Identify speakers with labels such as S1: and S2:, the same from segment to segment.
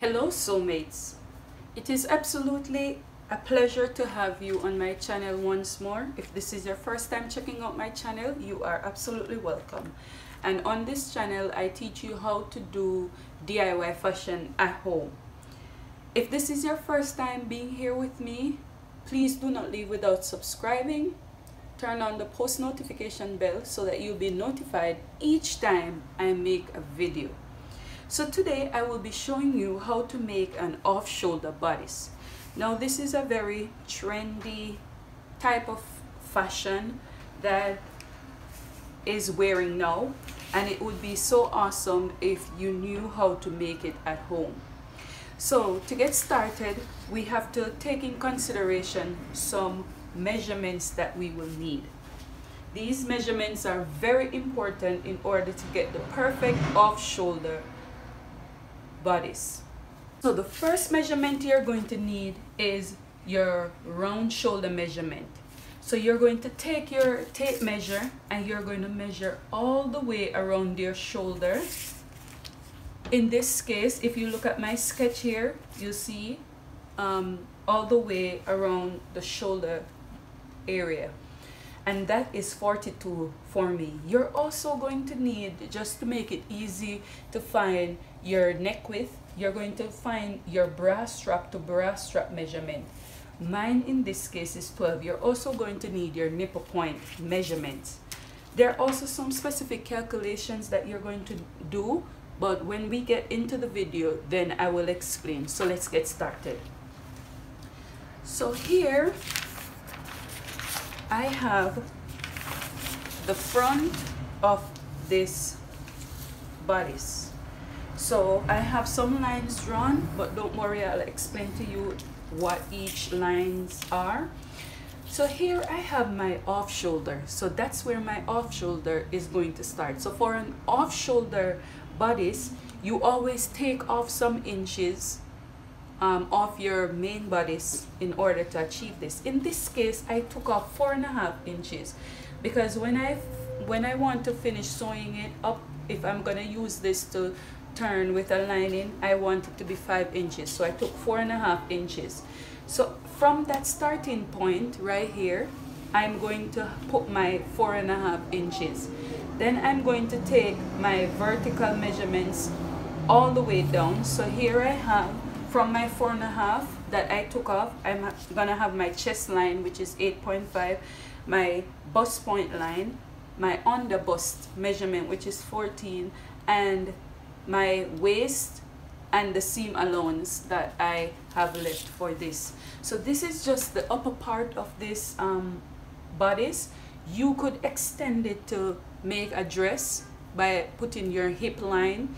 S1: Hello Sewmates. It is absolutely a pleasure to have you on my channel once more. If this is your first time checking out my channel, you are absolutely welcome. And on this channel, I teach you how to do DIY fashion at home. If this is your first time being here with me, please do not leave without subscribing. Turn on the post notification bell so that you'll be notified each time I make a video. So today I will be showing you how to make an off-shoulder bodice. Now this is a very trendy type of fashion that is wearing now and it would be so awesome if you knew how to make it at home. So to get started we have to take in consideration some measurements that we will need. These measurements are very important in order to get the perfect off-shoulder bodice. So the first measurement you're going to need is your round shoulder measurement. So you're going to take your tape measure and you're going to measure all the way around your shoulder. In this case, if you look at my sketch here, you see um, all the way around the shoulder area and that is 42 for me you're also going to need just to make it easy to find your neck width you're going to find your bra strap to bra strap measurement. Mine in this case is 12 you're also going to need your nipple point measurements there are also some specific calculations that you're going to do but when we get into the video then I will explain. So let's get started. So here I have the front of this bodice so I have some lines drawn but don't worry I'll explain to you what each lines are. So here I have my off shoulder. So that's where my off shoulder is going to start. So for an off shoulder bodice you always take off some inches um, of your main bodice in order to achieve this. In this case, I took off four and a half inches because when I when I want to finish sewing it up, if I'm gonna use this to turn with a lining, I want it to be five inches. So I took four and a half inches. So from that starting point right here, I'm going to put my four and a half inches. Then I'm going to take my vertical measurements all the way down. So here I have from my four and a half that I took off, I'm gonna have my chest line, which is 8.5, my bust point line, my under bust measurement, which is 14, and my waist and the seam allowance that I have left for this. So this is just the upper part of this um, bodice. You could extend it to make a dress by putting your hip line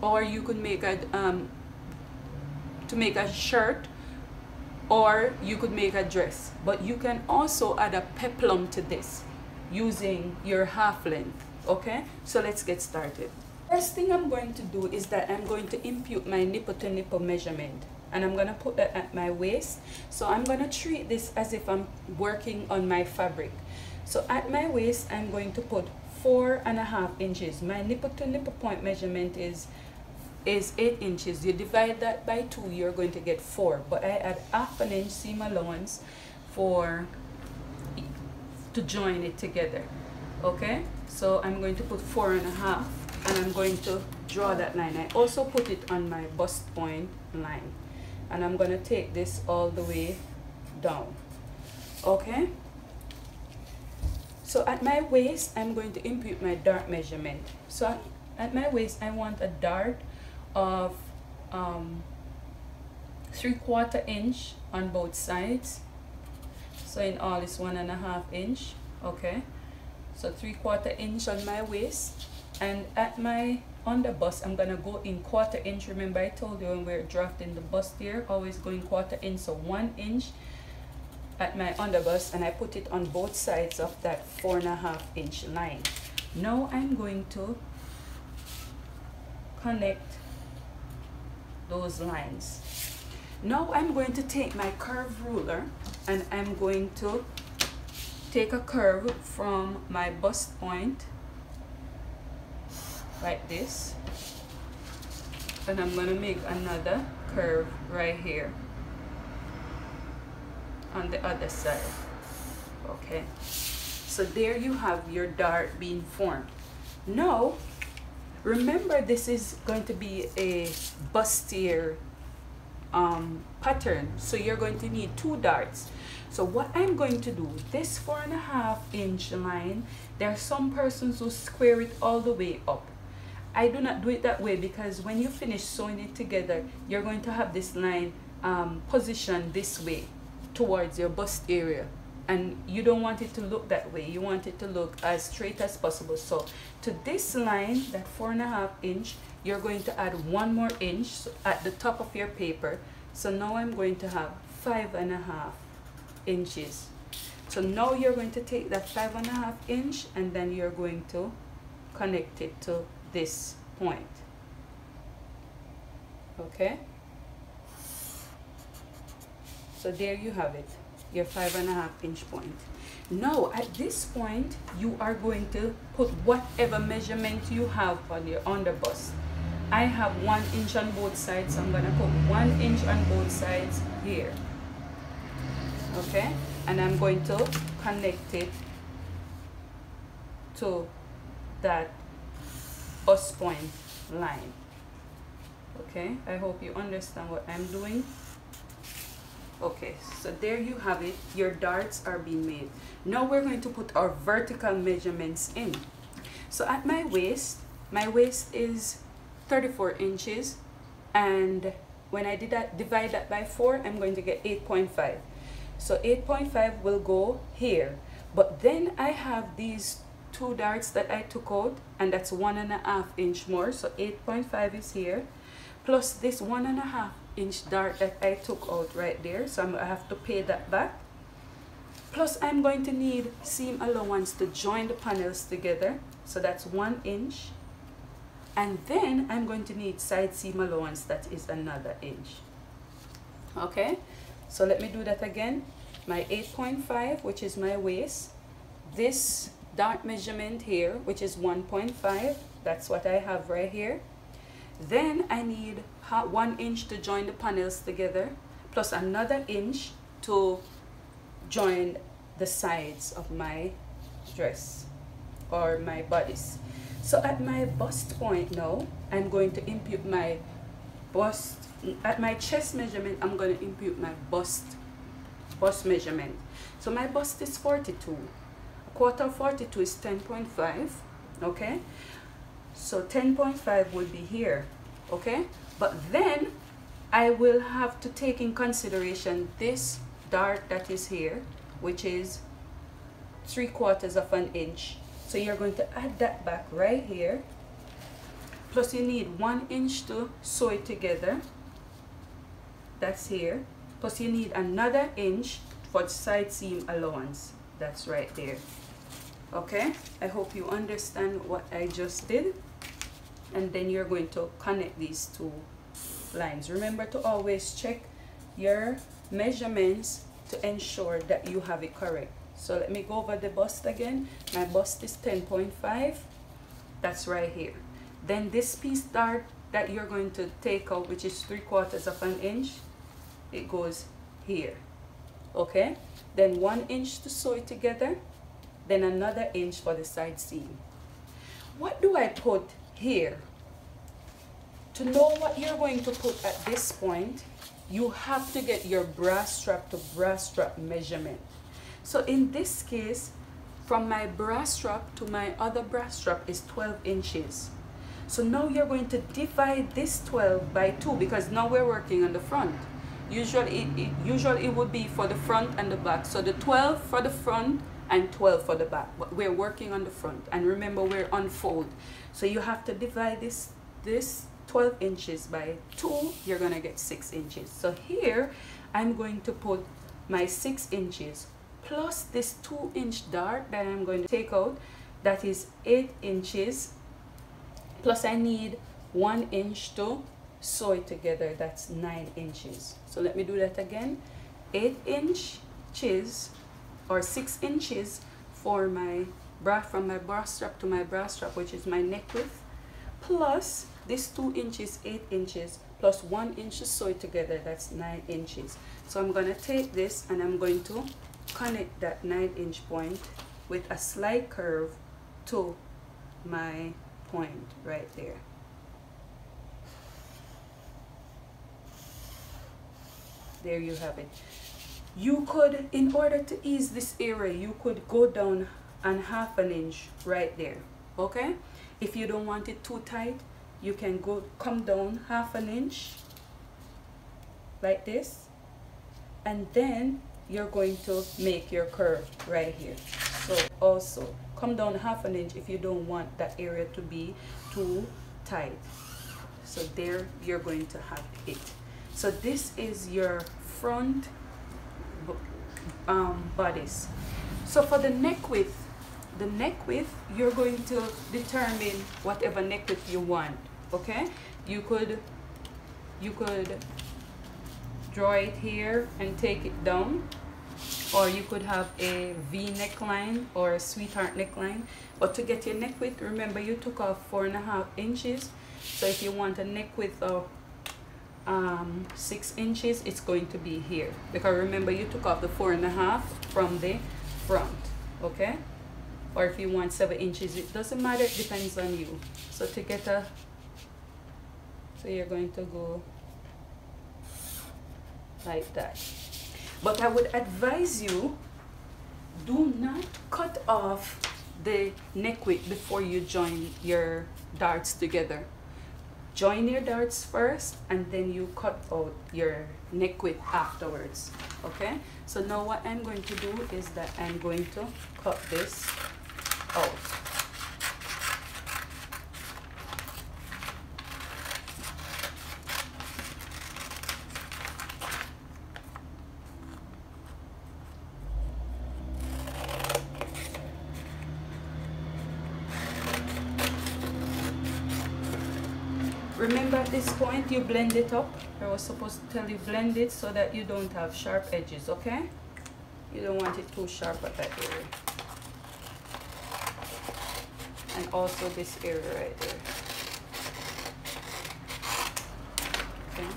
S1: or you could make a um, to make a shirt or you could make a dress but you can also add a peplum to this using your half length okay so let's get started first thing I'm going to do is that I'm going to impute my nipple to nipple measurement. And I'm gonna put that at my waist. So I'm gonna treat this as if I'm working on my fabric. So at my waist I'm going to put four and a half inches. My nipple to nipple point measurement is is 8 inches. You divide that by 2 you're going to get 4 but I add half an inch seam allowance for to join it together. Okay? So I'm going to put four and a half and I'm going to draw that line. I also put it on my bust point line. And I'm going to take this all the way down. Okay? So at my waist I'm going to impute my dart measurement. So at my waist I want a dart of um, three quarter inch on both sides. So in all it's one and a half inch. Okay? So three quarter inch on my waist and at my under bust I'm gonna go in quarter inch remember I told you when we're drafting the bust here always going quarter inch so one inch at my underbust and I put it on both sides of that four and a half inch line now I'm going to connect those lines. Now I'm going to take my curve ruler and I'm going to take a curve from my bust point like this. And I'm gonna make another curve right here on the other side okay? So there you have your dart being formed. Now remember this is going to be a bustier um, pattern. So you're going to need two darts. So what I'm going to do this four and a half inch line there are some persons who square it all the way up I do not do it that way because when you finish sewing it together you're going to have this line um, positioned this way towards your bust area. And you don't want it to look that way. You want it to look as straight as possible. So to this line that four and a half inch you're going to add one more inch at the top of your paper. So now I'm going to have five and a half inches. So now you're going to take that five and a half inch and then you're going to connect it to this point. Okay? So there you have it your five and a half inch point. Now at this point you are going to put whatever measurement you have on your underbust I have one inch on both sides so I'm gonna put one inch on both sides here. Okay? And I'm going to connect it to that bust point line. Okay I hope you understand what I'm doing. Okay so there you have it. Your darts are being made. Now we're going to put our vertical measurements in. So at my waist my waist is 34 inches and when I did that divide that by 4 I'm going to get 8.5 so 8.5 will go here. But then I have these two darts that I took out and that's one and a half inch more so 8.5 is here. Plus this one and a half inch dart that I took out right there so I'm, I have to pay that back. Plus I'm going to need seam allowance to join the panels together so that's one inch. And then I'm going to need side seam allowance that is another inch. Okay so let me do that again. My 8.5 which is my waist. This dart measurement here which is 1.5 that's what I have right here then I need one inch to join the panels together plus another inch to join the sides of my dress or my bodice. So at my bust point now, I'm going to impute my bust, at my chest measurement, I'm going to impute my bust, bust measurement. So my bust is 42. Quarter 42 is 10.5, okay? So 10.5 will be here, okay? But then I will have to take in consideration this dart that is here, which is 3 quarters of an inch. So you're going to add that back right here. Plus you need 1 inch to sew it together. That's here. Plus you need another inch for the side seam allowance. That's right there. Okay, I hope you understand what I just did. And then you're going to connect these two lines. Remember to always check your measurements to ensure that you have it correct. So let me go over the bust again. My bust is 10.5 that's right here. Then this piece dart that you're going to take out which is three quarters of an inch it goes here. Okay then one inch to sew it together then another inch for the side seam what do I put here. To know what you're going to put at this point, you have to get your brass strap to brass strap measurement. So in this case, from my brass strap to my other brass strap is 12 inches. So now you're going to divide this 12 by 2 because now we're working on the front. Usually it, it, usually it would be for the front and the back. So the 12 for the front and 12 for the back. But we're working on the front. And remember, we're unfold. So you have to divide this, this 12 inches by 2. You're going to get 6 inches. So here, I'm going to put my 6 inches plus this 2 inch dart that I'm going to take out. That is 8 inches. Plus I need 1 inch to sew it together. That's 9 inches. So let me do that again. 8 inches or six inches for my bra from my bra strap to my bra strap which is my neck width plus this two inches eight inches plus one inch sew it together that's nine inches so I'm gonna take this and I'm going to connect that nine inch point with a slight curve to my point right there there you have it. You could in order to ease this area you could go down and half an inch right there okay? If you don't want it too tight you can go come down half an inch like this and then you're going to make your curve right here. So also come down half an inch if you don't want that area to be too tight. So there you're going to have it so this is your front um, bodice. So for the neck width the neck width you're going to determine whatever neck width you want okay? You could you could draw it here and take it down or you could have a V neckline or a sweetheart neckline. But to get your neck width remember you took off four and a half inches. So if you want a neck width of um, six inches it's going to be here. Because remember you took off the four and a half from the front okay? Or if you want seven inches it doesn't matter it depends on you. So to get a so you're going to go like that. But I would advise you do not cut off the neck width before you join your darts together join your darts first and then you cut out your neck width afterwards okay? So now what I'm going to do is that I'm going to cut this out remember at this point you blend it up. I was supposed to tell you blend it so that you don't have sharp edges okay? You don't want it too sharp at that area. And also this area right there. Okay?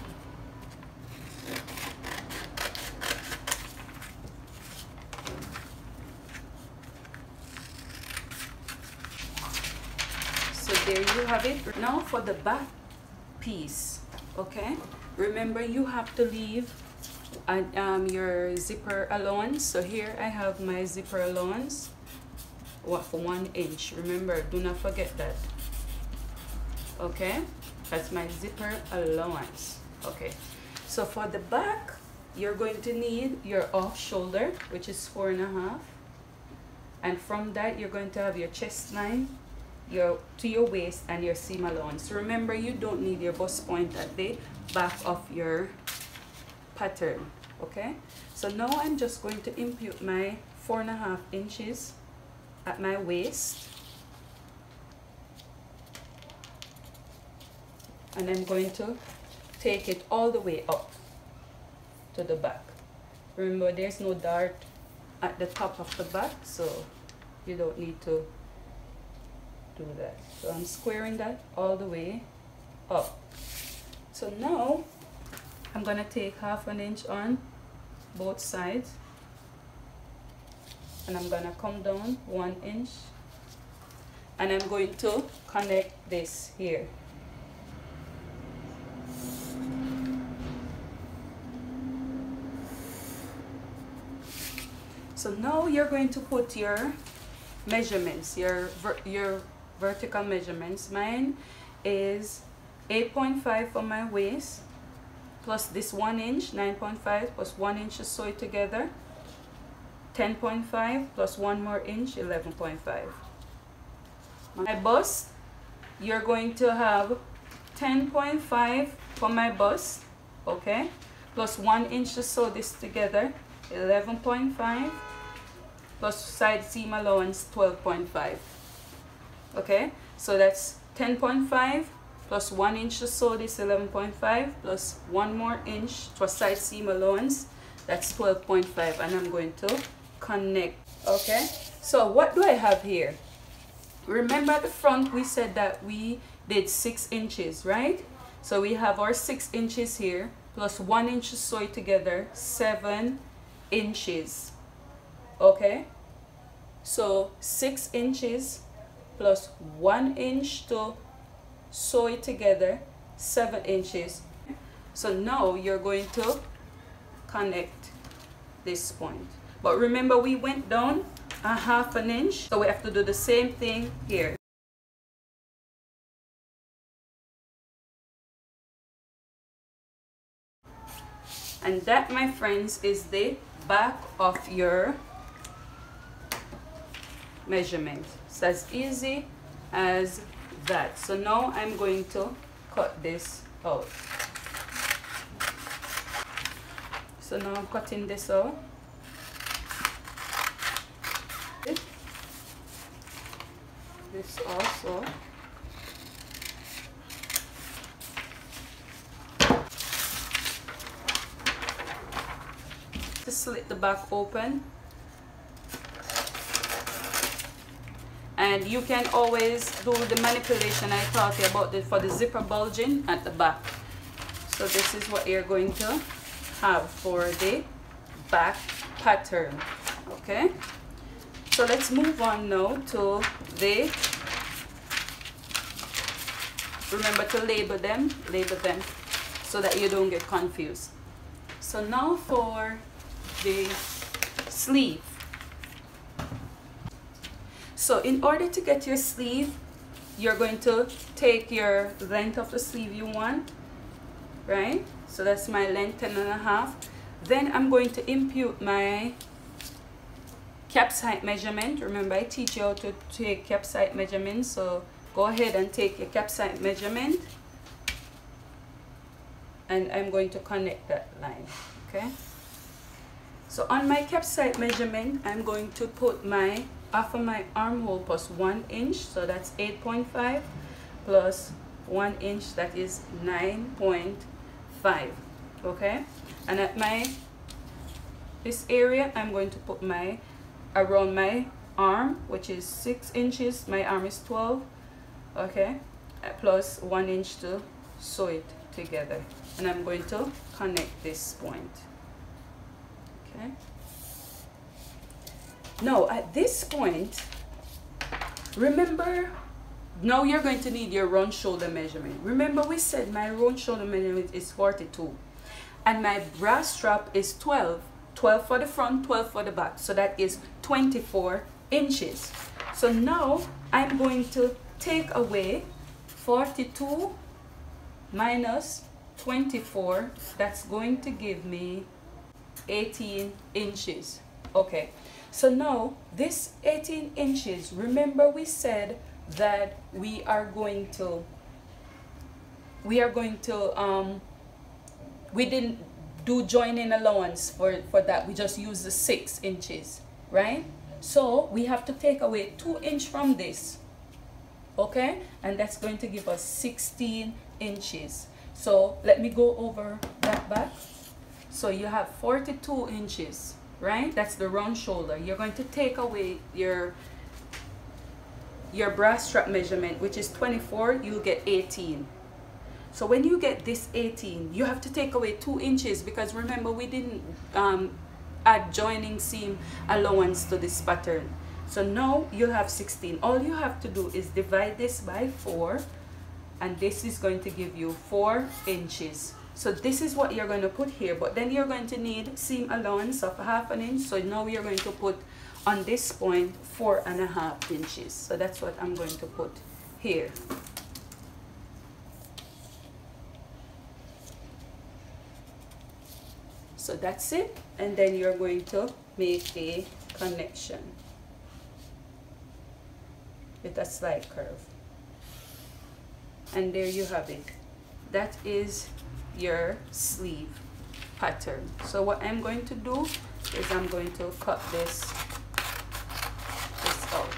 S1: So there you have it. Now for the back piece okay? Remember you have to leave uh, um, your zipper allowance. So here I have my zipper allowance. What for one inch? Remember do not forget that okay? That's my zipper allowance okay? So for the back you're going to need your off shoulder which is four and a half. And from that you're going to have your chest line your to your waist and your seam allowance remember you don't need your bust point at the back of your pattern okay? So now i'm just going to impute my four and a half inches at my waist. And i'm going to take it all the way up to the back. Remember there's no dart at the top of the back so you don't need to do that. So I'm squaring that all the way up. So now I'm gonna take half an inch on both sides and I'm gonna come down one inch and I'm going to connect this here. So now you're going to put your measurements, your, your vertical measurements. Mine is 8.5 for my waist plus this 1 inch, 9.5 plus 1 inch to sew it together. 10.5 plus 1 more inch, 11.5. My bust, you're going to have 10.5 for my bust, okay? Plus 1 inch to sew this together, 11.5 plus side seam allowance, 12.5 okay? So that's 10.5 plus 1 inch to sew this 11.5 plus 1 more inch for side seam allowance that's 12.5 and I'm going to connect. Okay? So what do I have here? Remember at the front we said that we did six inches right? So we have our six inches here plus one inch it together seven inches. Okay? So six inches plus one inch to sew it together seven inches. So now you're going to connect this point. But remember we went down a half an inch so we have to do the same thing here. And that my friends is the back of your measurement it's as easy as that. So now I'm going to cut this out. So now I'm cutting this out. This also. To slit the back open and you can always do the manipulation I you about the, for the zipper bulging at the back. So this is what you're going to have for the back pattern okay? So let's move on now to the remember to label them label them so that you don't get confused. So now for the sleeve so in order to get your sleeve you're going to take your length of the sleeve you want right? So that's my length 10 and a half. Then I'm going to impute my cap side measurement. Remember I teach you how to take cap side measurement so go ahead and take your cap side measurement. And I'm going to connect that line okay? So on my cap side measurement I'm going to put my half of my armhole plus one inch so that's 8.5 plus one inch that is 9.5 okay? And at my this area I'm going to put my around my arm which is six inches my arm is 12 okay? Uh, plus one inch to sew it together. And I'm going to connect this point okay now at this point, remember, now you're going to need your round shoulder measurement. Remember we said my round shoulder measurement is 42 and my bra strap is 12. 12 for the front, 12 for the back. So that is 24 inches. So now I'm going to take away 42 minus 24. That's going to give me 18 inches. Okay, so now this 18 inches, remember we said that we are going to, we are going to, um, we didn't do joining allowance for, for that. We just use the six inches, right? So we have to take away two inch from this, okay? And that's going to give us 16 inches. So let me go over that back. So you have 42 inches right? That's the round shoulder. You're going to take away your your bra strap measurement, which is 24, you'll get 18. So when you get this 18, you have to take away two inches because remember we didn't um, add joining seam allowance to this pattern. So now you'll have 16. All you have to do is divide this by four and this is going to give you four inches. So this is what you're going to put here, but then you're going to need seam allowance of half an inch. So now you're going to put on this point four and a half inches. So that's what I'm going to put here. So that's it. And then you're going to make a connection with a slight curve. And there you have it. That is your sleeve pattern. So what I'm going to do is I'm going to cut this this out.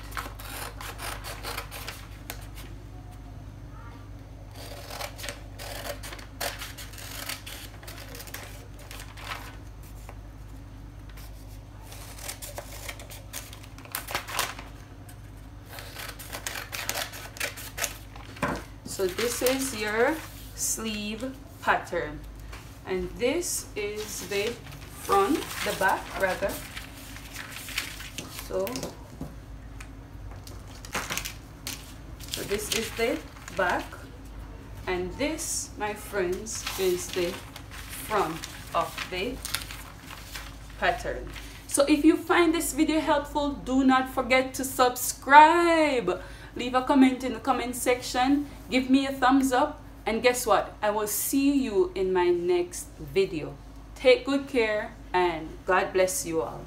S1: So this is your sleeve pattern. And this is the front the back rather. So so this is the back and this my friends is the front of the pattern. So if you find this video helpful do not forget to subscribe. Leave a comment in the comment section. Give me a thumbs up and guess what? I will see you in my next video. Take good care and god bless you all